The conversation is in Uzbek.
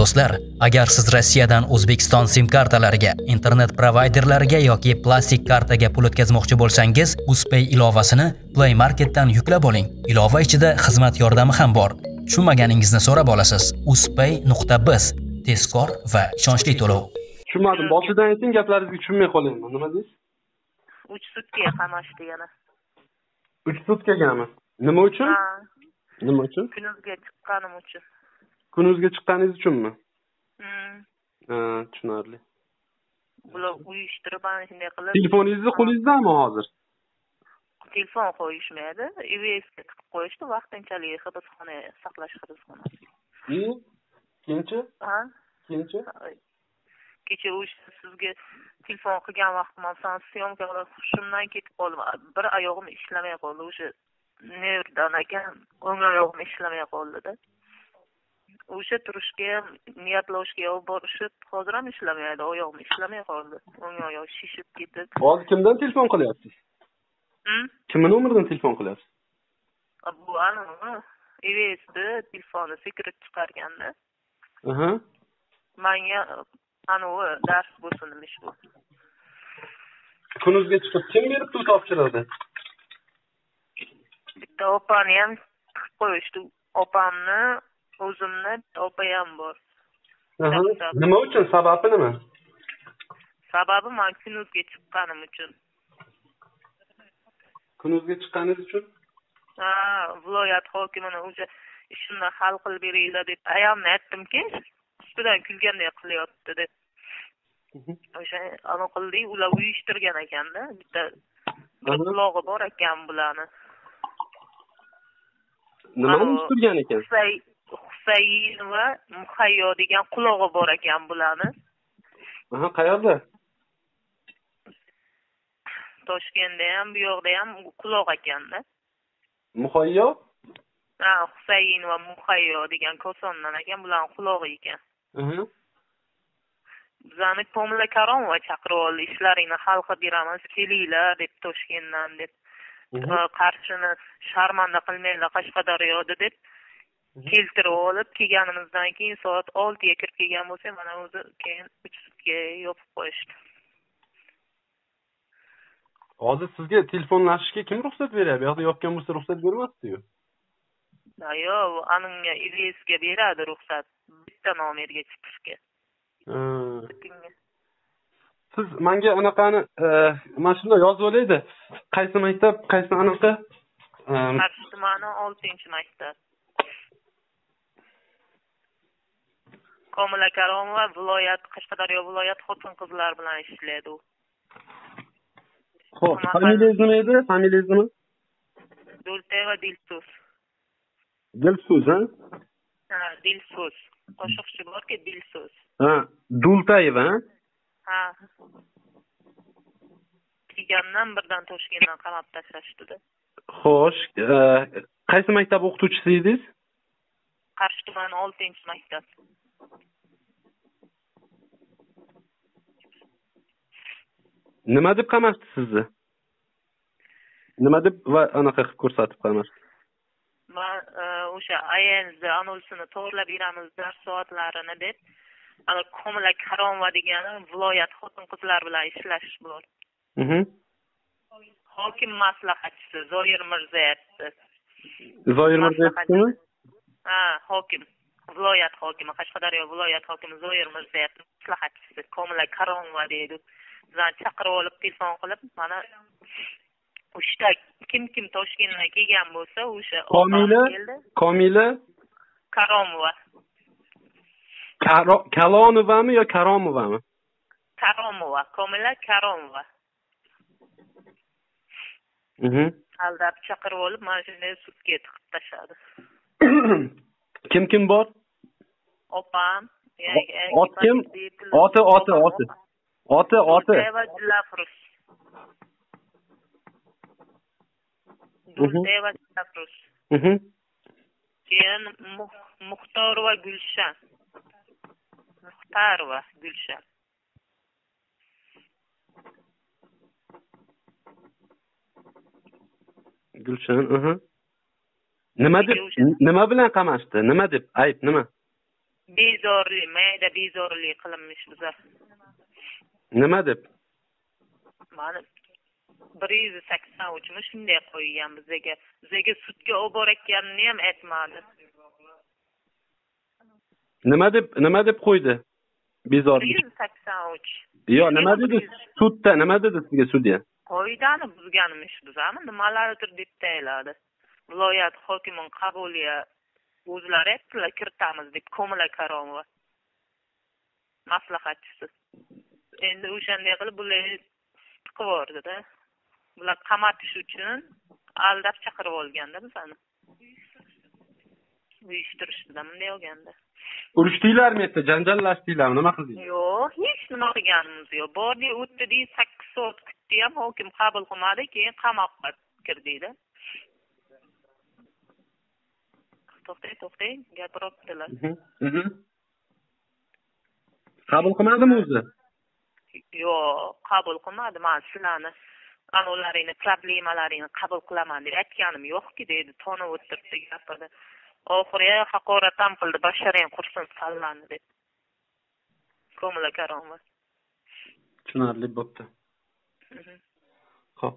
do'stlar agar siz rossiyadan o'zbekiston sim kartalariga internet provayderlariga yoki plastik kartaga pul o'tkazmoqchi bo'lsangiz uspay ilovasini play marketdan yuklab oling. Ilova ichida xizmat yordami ham bor. Tushunmaganingizni so'rab olasiz. Uspay nuqta biz tezkor va ishonchli to'lov. Tushunmadim. Boshidan ayting gaplaringizga tushunmay qolyapman nima deysiz? Uch sutkaga qamashdi yana. Uch sutkagami nima uchun? Nima uchun? Kunuzga chiqqanim uchun kunuzga chiqqaningiz uchunmi? Hmm. ha tushunarli. Bular uyushtirib ana shunday qilib. Telefoningizni qo'lingizdami hozir? Telefon qo'yishmaydi ivsga tiqib qo'yishdi vaqtinchalik hibsxona saqlash hibsxonasi. Keyinchi ha? Keyinchi kecha o'sha sizga telefon qilgan vaqtim san syomka qilib hushimdan ketib qoldim bir oyog'im ishlamay qoldi o'sha nervdan ekan o'ng oyog'im ishlamay qoldida o'sha turishga ham niyatlovishga olib borishib hozir ham ishlamaydi oyog'im ishlamay qoldi o'ng oyoq shishib ketib hozir kimdan telefon qilyapsiz kimni nomeridan telefon qilyapsiz bu anavi ivsni telefoni sekret chiqarganda manga anavi dars bo'lsin emish bu. Kunuzga chiqib kim beribdi u topshiriqni bitta opani ham tiqib qo'yishdi opamni o'zimni opayam bor. Nima uchun? Sababi nima? Sababi man kunuzga chiqqanim uchun. Kunuzga chiqqaningiz uchun? Ha viloyat hokimini o'sha ishimni hal qilib beringlar deb ayamni aytdimki ustidan kulganday qilyapti deb. Mhm. o'sha anaqa qildik ular uyushtirgan ekanda. Bitta bir qulog'i bor ekan bularni. Anavi- uyushtirgan ekan husayn va muhayyo degan qulog'i bor ekan bularni. Aha qayerda? Toshkentda ham bu yoqda ham quloq ekanda muhayyo ha husayn va muhayyo degan kosondan ekan bularni qulog'i ekan. Bizani komila karomova chaqirib oldi ishlaringni hal qilib beramiz kelinglar deb toshkentdan deb. Qarshini sharmanda qilmanglar qashqadaryoda deb keltirib olib kelganimizdan keyin soat oltiga kirib kelgan bo'lsak mana o'zi keyin uch sutga yopib qo'yishdi hozir sizga telefonlashishga kim ruxsat beryapti bu yoqda yopgan bo'lsa ruxsat bermasdiyu yo'q anunga ivsga beradi ruxsat bitta nomerga chiqishga siz manga anaqani e, mana shunday yozib olaydi qaysi maktab qaysi anaqa qarshi tumani oltinchi maktab komila karomova viloyat qashqadaryo viloyat xotin qizlar bilan ishlaydi u. Ho'p familiyangiz nima edi familiyangiz nima do'lteva dilso'z. Dilso'z ha? Ha dilso'z. Qo'shiqchi borku dilso'z. Ha dultayeva ha? Ha. Kelgandan birdan toshkentdan qamab tashlashdida. Xo'sh e, qaysi maktab o'qituvchisi edingiz qarshi tumani oltinchi maktab nima deb qamashdi sizni? Nima deb va anaqa qilib ko'rsatib qamashdi? Man e, o'sha ayanzni anonsini to'g'irlab beramiz dars soatlarini deb. Ana komila karomova degani viloyat xotin qizlar bilan ishlash bor Mhm. hokim maslahatchisi zoir mirzayevni zoir mirzayevnimi ha hokim viloyat hokimi qashqadaryo viloyat hokimi zoir mirzayevni maslahatchisi komila karomova deydi. Bizani chaqirib olib telefon qilib mana uchta kim kim toshkentdan kelgan bo'lsa o'sha komila? komila? Karomova Karo- kalonovami yo karomovami karomova komila karomova Mhm. aldab chaqirib olib mana shunday sudga tiqib tashladi. Kim kim bor opam ot kim? Oti, oti, oti. oti oti. Keyin Mu- Muxtorova Gulshan. Muxtarova Gulshan. gulshan nima deb nima bilan qamashdi nima deb ayb nima bezorilik mayda bezorilik qilinmish biza nima deb? Mana bir yuz sakson uchmi shunday qo'ygan bizaga bizaga sudga olib borayotganini ham aytmadi. Nima deb nima deb qo'ydi? Bir bezorlik yuz sakson uch yo nima dedi? sudda nima dedi sizga sudya? Qoidani buzganmish bizani nimalardir deb tayinladi viloyat hokimini qabuliga o'zlari aytdilar kiritamiz deb komila karomova maslahatchisi. Endi o'shanday qilib bular tiqib yubordida bular qamatish uchun aldab chaqirib olganda bizani uyushtirishdilar bunday olganda. Urishdinglarmi erta janjallashdinglarmi? Nima qildingiz yo'q hech nima qilganimiz yo'q. Bordik o'tdidik sakkiz soat kutdi ham hokim qabul qilmadi keyin qamoqqa kirdikda to'xtang to'xtang gapiryaptilar qabul qilmadimi o'zi? Yo'q qabul qilmadi man sizlarni anavlaringni problemalaringni qabul qilaman deb aytganim yo'qki deydi tonib o'tiribdi gapirdi. Oxiri haqorat ham qildi basharang qursin sallani deb ko'ngli karomat tushunarli bo'pti ho'p